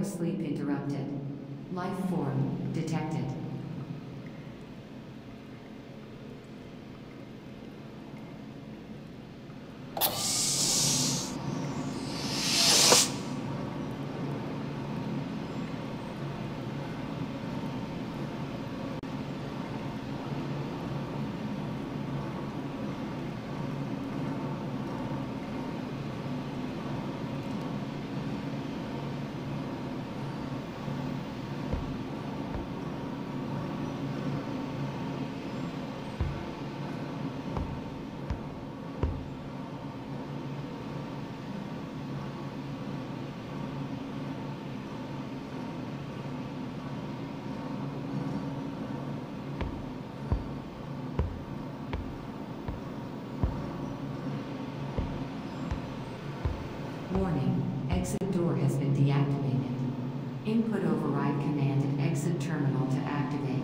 Cryosleep interrupted. Life form detected. Input override command at exit terminal to activate.